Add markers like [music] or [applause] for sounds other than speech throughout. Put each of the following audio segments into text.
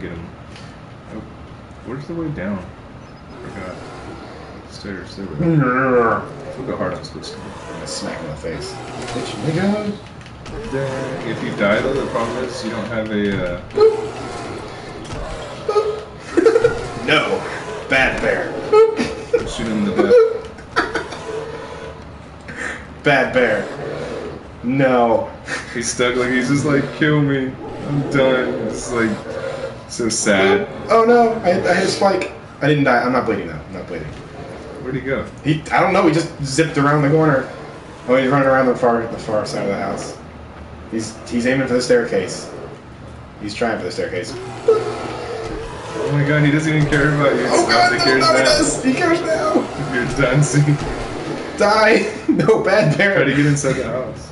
get him. Oh, where's the way down? Forgot. Stairs. There we go. Look how hard I'm supposed to. I'm smack in the face. Bitch, nigga. Dang. If you die though, the problem is you don't have a. Uh, [laughs] No. Bad bear. shoot him in the back. Bad bear. No. He's stuck. Like he's just like, kill me. I'm done. It's like so sad. Oh, oh no, I, I hit a spike. I didn't die. I'm not bleeding though. I'm not bleeding. Where'd he go? He, I don't know. He just zipped around the corner. Oh, he's running around the far, the far side of the house. He's, he's aiming for the staircase. He's trying for the staircase. Oh my god, he doesn't even care about you. Oh god, he no, cares no, he now. does. He cares now. You're done. See, Die. [laughs] No bad bear. try to get inside the house.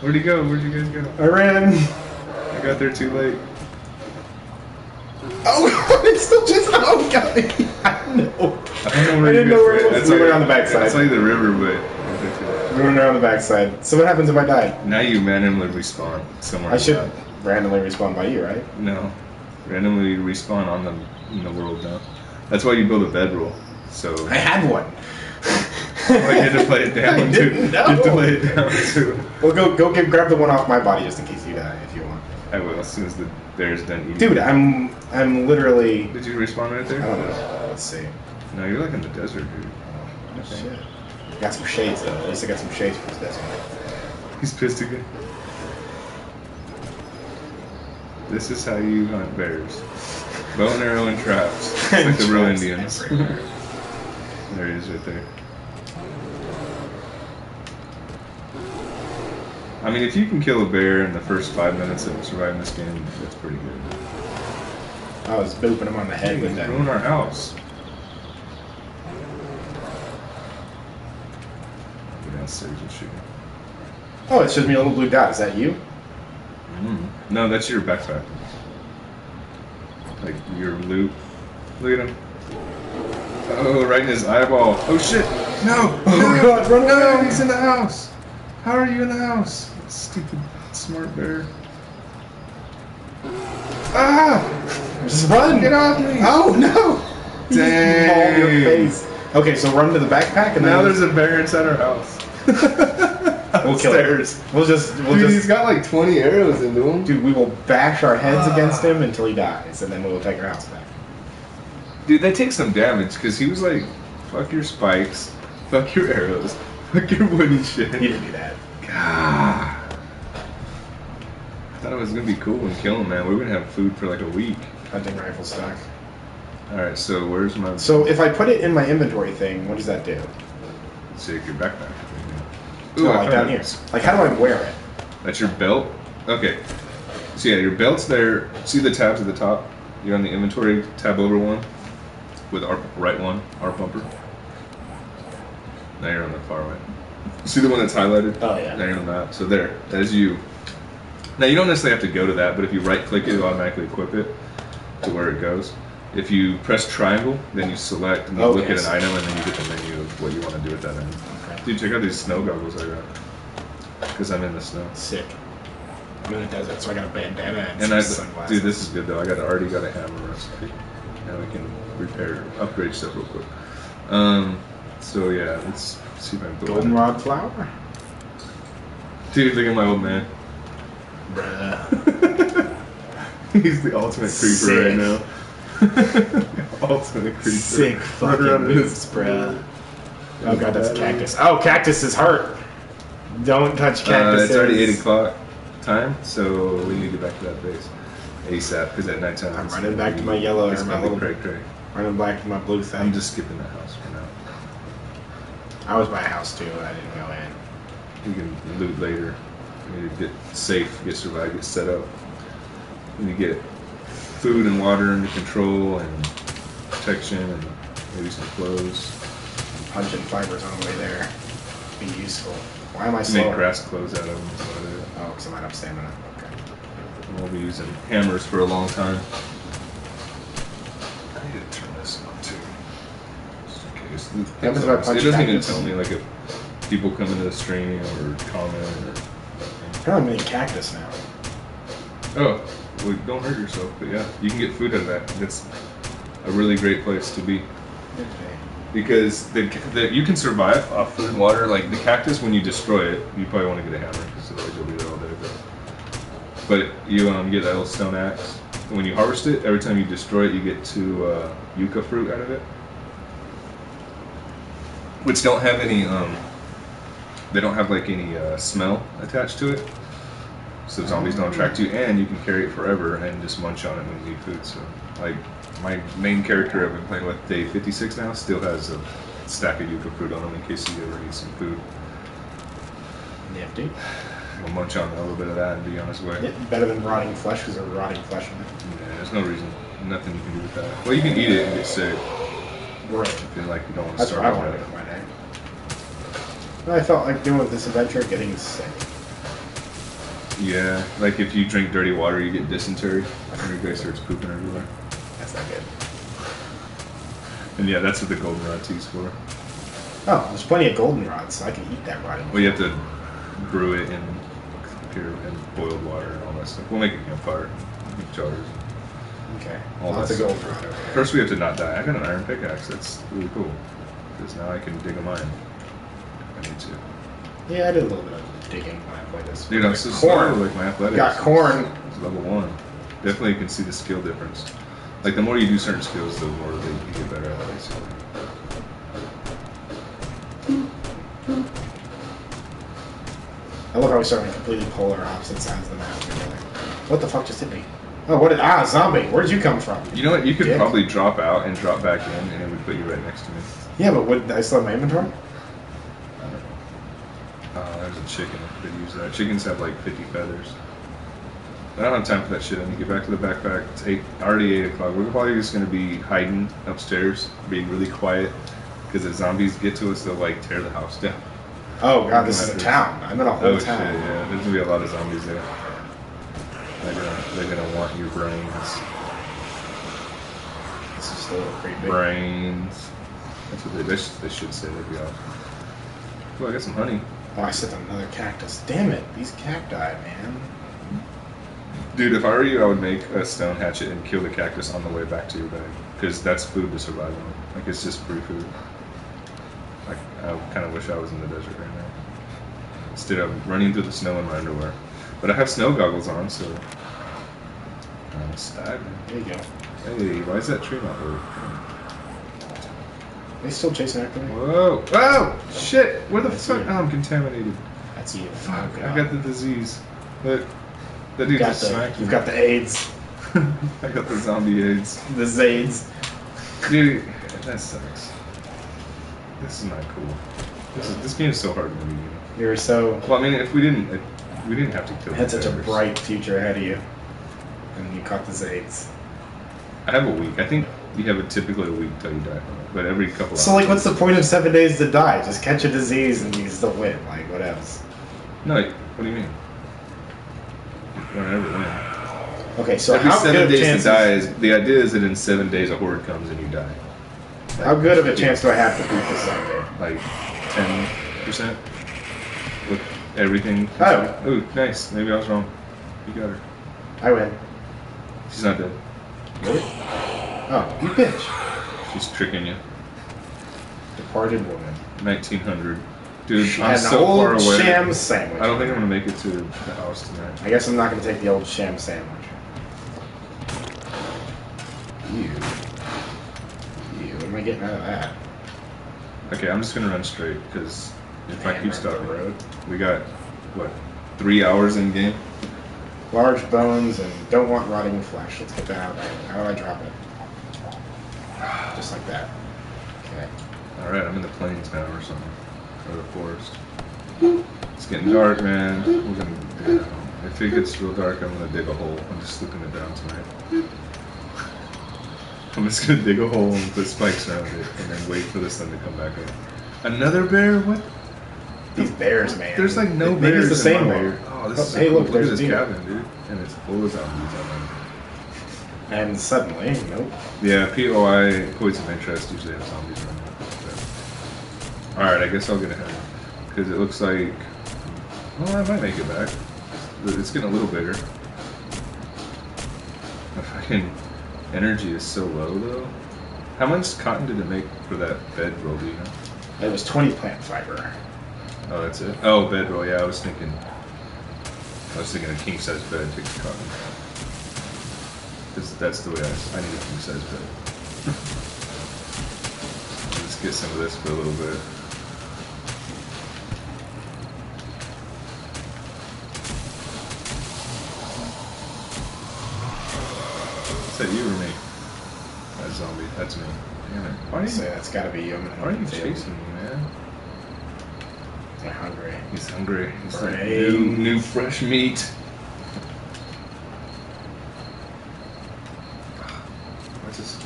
Where'd he go? Where'd you guys go? I ran. I got there too late. Oh god, it's still just. Oh god. [laughs] I know. I don't know where I didn't know where it guys was. went. We like- went on the backside. That's like the river, but. I got there too late. Running around the backside. So what happens if I die? Now you randomly respawn somewhere. I should the map. randomly respawn by you, right? No, randomly respawn on the in the world now. That's why you build a bedroll. So I had one. [laughs] I you had to play it down [laughs] too. didn't You had to know. lay it down too. Well, go go get, grab the one off my body just in case you die if you want. I will as soon as the bear's done eating. Dude, I'm I'm literally. Did you respawn right I there? don't know. Let's see. No, you're like in the desert, dude. Oh, shit. Got some shades though. At least I got some shades for this one. He's pissed again. This is how you hunt bears. Bow and arrow and traps. [laughs] like the real Indians. [laughs] There he is right there. I mean, if you can kill a bear in the first five minutes of surviving this game, that's pretty good. I was booping him on the head with that. Ruin our house. Go downstairs and shoot. Oh, it shows me a little blue dot. Is that you? Mm. No, that's your backpack. Like your loot. Look at him. Oh, right in his eyeball. Oh shit! No! Oh, no! God, run No! away. He's in the house. How are you in the house? Stupid smart bear. Ah! Just run! Get off me! Oh no! [laughs] He Dang. mauled your face. Okay, so run to the backpack and Now then there's a bear inside our house. [laughs] We'll kill him. Upstairs. We'll just we'll Dude, just he's got like 20 arrows into him. dude. We will bash our heads Ah. against him until he dies, and then we'll take our house back. Dude, they take some damage because he was like, "Fuck your spikes, fuck your arrows, fuck your wooden shit." He didn't do that. God. I thought it was gonna be cool and kill him, man. We are gonna have food for like a week. Hunting rifle stock. All right, so where's my? So if I put it in my inventory thing, what does that do? take your backpack. Oh, I like down it. here. Like how do I wear it? That's your belt. Okay. So yeah, your belt's there. See the tabs at the top? You're on the inventory tab over one with our right one, our bumper. Now you're on the far right. See the one that's highlighted? Oh, yeah. Now you're on the map. So there, that is you. Now you don't necessarily have to go to that, but if you right click it, it'll automatically equip it to where it goes. If you press triangle, then you select and you Okay, look at an item and then you get the menu of what you want to do with that item. Okay. Dude, check out these snow goggles I got. Because I'm in the snow. Sick. I'm in the desert, so I got a bandana and, And some I, sunglasses. dude, this is good though. I got already got a hammer recipe. Now we can repair, upgrade stuff real quick. Um, so yeah, let's see if I can build. goldenrod flower. Dude, look at my old man. Bruh. He's the ultimate creeper Sick. right now. [laughs] ultimate creeper. Sick fucking around moves, bruh. Oh god, that's a cactus. Oh, cactus is hurt. Don't touch Uh, cactus. it's already eight o'clock time, so we need to get back to that base ASAP. Because at nighttime, I'm it's running back to my yellow It's or my gonna be little- cray cray. Running back to my blue thing. I'm just skipping the house for now. I was by a house too. I didn't go in. We can loot later. To get safe, get survive, get set up. You need to get food and water under control and protection and maybe some clothes. Punching fibers on the way there. Be useful. Why am I Make slow? grass clothes out of them. About. Oh, because I might have stamina. Okay. We'll be using hammers for a long time. I need to turn this on too. Just in case. happens if I punch it doesn't even tell me like if people come into the stream or comment or. I'm getting cactus now. Oh, well, don't hurt yourself. But yeah, you can get food out of that. It's a really great place to be because the, the you can survive off food and water. Like the cactus, when you destroy it, you probably want to get a hammer because otherwise you'll be there all day. But, but you um, get that little stone axe. And when you harvest it, every time you destroy it, you get two uh, yucca fruit out of it, which don't have any. Um, they don't have like any uh, smell attached to it, so zombies don't attract you, and you can carry it forever and just munch on it when you need food. So, like my main character I've been playing with, day 56 now, still has a stack of yucca fruit on him in case he ever needs some food. Nifty. We'll munch on a little bit of that and be on his way. Yeah, better than rotting flesh because there's rotting flesh in it. Yeah, there's no reason, nothing you can do with that. Well, you can eat it and get sick. Right. If you like, you don't want to That's what starve I wanted it. for my day. I felt like doing this adventure, getting sick. Yeah, like if you drink dirty water, you get dysentery. And your guy starts pooping everywhere. That's not good. And yeah, that's what the goldenrod tea's for. Oh, there's plenty of goldenrod, so I can eat that rotting. Well, you have to brew it in pure in boiled water and all that stuff. We'll make a campfire, make jars. Okay. All Lots that of goldenrod. First, we have to not die. I got an iron pickaxe. That's really cool. Because now I can dig a mine. I need to. Yeah, I did a little bit of digging when I played this. Dude, I'm so corn. slow, like my athletics. Got corn. It's level one. Definitely you can see the skill difference. Like the more you do certain skills, the more they, you get better at it. Basically. I love how we start on completely polar opposite sides of the map. Together. What the fuck just hit me? Oh, what did ah zombie? Where did you come from? You know what? You could Dick. probably drop out and drop back in, and it would put you right next to me. Yeah, but would I still have my inventory? I don't know. Uh, there's a chicken. I could use that. Chickens have like 50 feathers. I don't have time for that shit. I need to get back to the backpack. It's eight, already 8 o'clock. We're probably just going to be hiding upstairs, being really quiet. Because if zombies get to us, they'll like tear the house down. Oh god, this is a town. I'm in a whole Oh town. shit, yeah. There's gonna be a lot of zombies there. They're gonna, they're gonna want your brains. This is a little creepy. Brains. That's what they, they, should, they should say. That'd be awesome. Oh, I got some honey. Oh, I set another cactus. Damn it, these cacti, man. Dude, if I were you, I would make a stone hatchet and kill the cactus on the way back to your bag. Because that's food to survive on. Like, it's just free food. Like, I kind of wish I was in the desert right now. Instead of running through the snow in my underwear. But I have snow goggles on, so. I'm a stag. There you go. Hey, why is that tree not working? They still chasing after me? Whoa! Whoa! Shit! Where the fuck? Oh, I'm contaminated. That's you. Fuck! Oh, I got the disease. Look, that dude You've just smacked me. you've got the AIDS. [laughs] I got the zombie AIDS. The Zades. Dude, that sucks. This is not cool. This is this game is so hard in the beginning. You're so Well, I mean, if we didn't, if we didn't have to kill. had such a bright future ahead of you. And you caught the Zades. I have a week. I think you have a typically a week till you die from it, but every couple. So like what's the point of seven days to die? Just catch a disease and you still win. Like what else? No, what do you mean? You don't ever win. Okay, so Every how seven good of days chances, to die is the idea is that in seven days a horde comes and you die. how good of a chance do I have to beat this Sunday? Like ten percent with everything. Oh. Ooh, nice. Maybe I was wrong. You got her. I win. She's not dead. Really? Oh, you bitch. She's tricking you. Departed woman. Nineteen hundred. Dude, She I'm had so an far away. sham sandwich. I don't think I'm gonna make it to the house tonight. I guess I'm not gonna take the old sham sandwich. You. You. What am I getting out of that? Okay, I'm just gonna run straight because if I keep stopping, road. we got what three hours in game. Large bones and don't want rotting flesh. Let's get that out of there. How do I drop it? Just like that. Okay. All right, I'm in the plains now or something, or the forest. It's getting hmm. dark, man. We're gonna. Yeah, if it gets real dark, I'm gonna dig a hole. I'm just sleeping it down tonight. I'm just gonna dig a hole and put spikes around it, and then wait for the sun to come back up. Another bear? What? These bears, man. There's like no Maybe bears. it's the same bear. Oh, this Oh, is so hey, cool. look, look there's at this deer. cabin, dude, and it's full of zombies. I love it. And suddenly, nope. Yeah, POI points of interest usually have zombies around. All right, I guess I'll get ahead because it looks like. Well, I might make it back. It's getting a little bigger. My fucking energy is so low though. How much cotton did it make for that bedroll? Do you know? It was 20 plant fiber. Oh, that's it. Oh, bed, bedroll. Yeah, I was thinking. I was thinking a king size bed takes cotton. Because that's the way I, I need a king size bed. Let's get some of this for a little bit. Is that you or me? That zombie. That's me. Damn it. Why I'd you, say that's got to be you. why are you chasing me, man? They're hungry. He's hungry. He's like new, new fresh meat. This?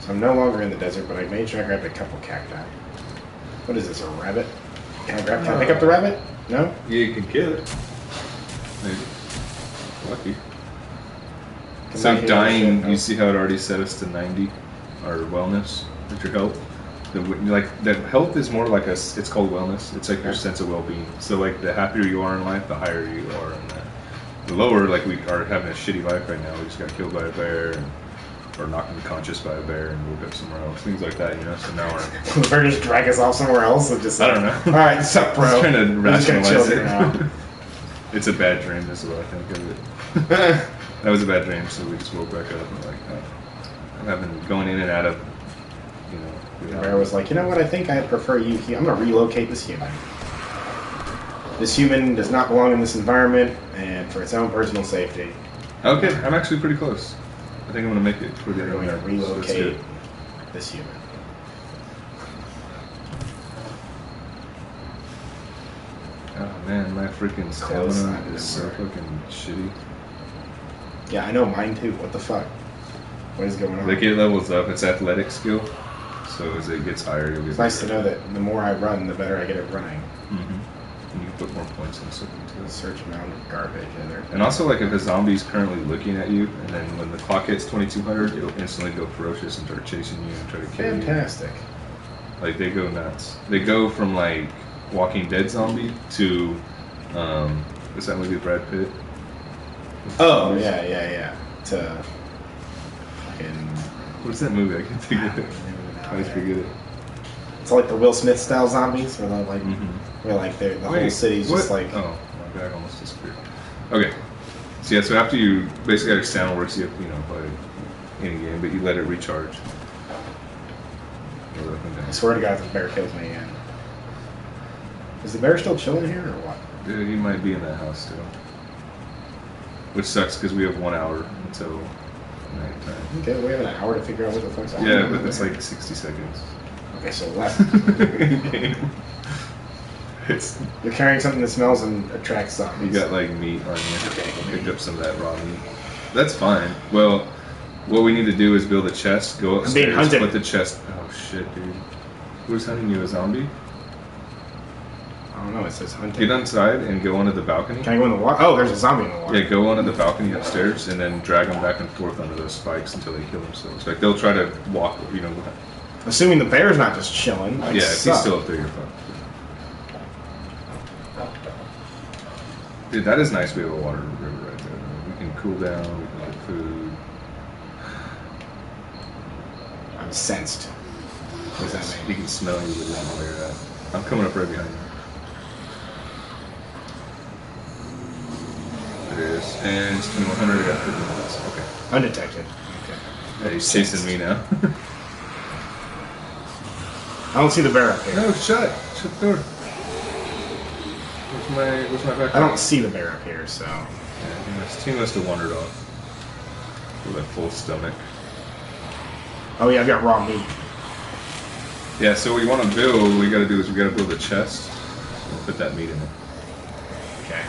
So I'm no longer in the desert, but I made sure I grabbed a couple cacti. What is this, a rabbit? Can I grab? Can I pick up the rabbit? No. Yeah, you can kill it. Maybe. Lucky. So I heal dying, you see how it already set us to 90? Our wellness with your health? The, like the health is more like a. it's called wellness it's like your sense of well-being so like the happier you are in life the higher you are in that lower like we are having a shitty life right now we just got killed by a bear and or knocked unconscious by a bear and woke up somewhere else things like that you know so now we're [laughs] the bear just drag us off somewhere else and just. I don't know. All right, up, bro? Just trying to I'm just gonna chill rationalize it. now. [laughs] it's a bad dream, is what I think of it. [laughs] that was a bad dream, so we just woke back up and like, oh, I've been going in and out of, you know. The bear was like, you know what? I think I prefer you. Here. I'm gonna relocate this human. This human does not belong in this environment, and for its own personal safety, okay, I'm actually pretty close. I think I'm gonna make it for the end going to of the relocate this human. Oh man, my freaking stamina is so fucking shitty. Yeah, I know mine too. What the fuck? What is going on? Like it levels up, it's athletic skill. So as it gets higher, you'll get. It's nice to know that the more I run, the better I get at running. Mhm. And you put more points in something too. Search amount of garbage in there. And also, like if a zombie's currently looking at you, and then when the clock hits 2200, it'll instantly go ferocious and start chasing you and try to kill Fantastic. you. Fantastic. Like they go nuts. They go from like Walking Dead zombie to, um, what's that movie Brad Pitt? Oh yeah, yeah, yeah. To fucking. What's that movie? I can't think of it. I always forget it. It's like the Will Smith style zombies, where they're like, Mhm. where like they're, the whole Wait, city's just like. Oh, my bag almost disappeared. Okay. So yeah, so after you basically your sound works, you have you know play any game, but you let it recharge. Go up and down. I swear to God, the bear kills me again. Is the bear still chilling here or what? Yeah, he might be in that house still. Which sucks because we have one hour until nighttime. Okay, we have an hour to figure out what the fuck's happening. Yeah, but it's like 60 seconds. Okay, so left. Game. [laughs] it's You're carrying something that smells and attracts zombies. you got like meat on you. Okay. Picked up some of that raw meat. That's fine. Well, what we need to do is build a chest. Go I'm being upstairs. hunted. Put the chest. Oh shit, dude. Who's hunting you? A zombie? I don't know. It says hunting. Get inside and go onto the balcony. Can I go in the water? Oh, there's a zombie in the water. Yeah, go onto the balcony upstairs and then drag them back and forth under those spikes until they kill themselves. Like they'll try to walk, you know. Assuming the bear's not just chilling. Like, yeah, if he's suck. still up there, you're fine. Dude, that is nice. We have a water river right there. We can cool down. We can get food. I'm sensed. What does that He mean? can smell you with one where you're at. I'm coming up right behind you. There it is. And it's 2100. I got 50 minutes. Okay. Undetected. Okay. Yeah, he's chasing me now. [laughs] I don't see the bear up here. no, shut. Shut the door. Where's my, where's my backpack? I don't see the bear up here, so. Yeah, he must, he must have wandered off with a full stomach. Oh yeah, I've got raw meat. Yeah, so what you want to build, what we got to do is we got to build a chest and put that meat in it. Okay.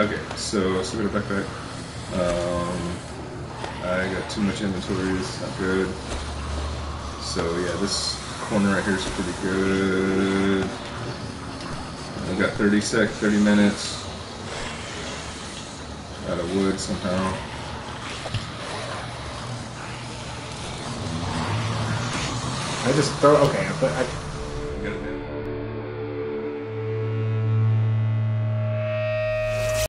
Okay, so so we got a backpack. Um, I got too much inventory. It's not good. So yeah, this corner right here is pretty good. I've got 30 sec, 30 minutes. Out of wood somehow. I just throw. Okay, I put. I,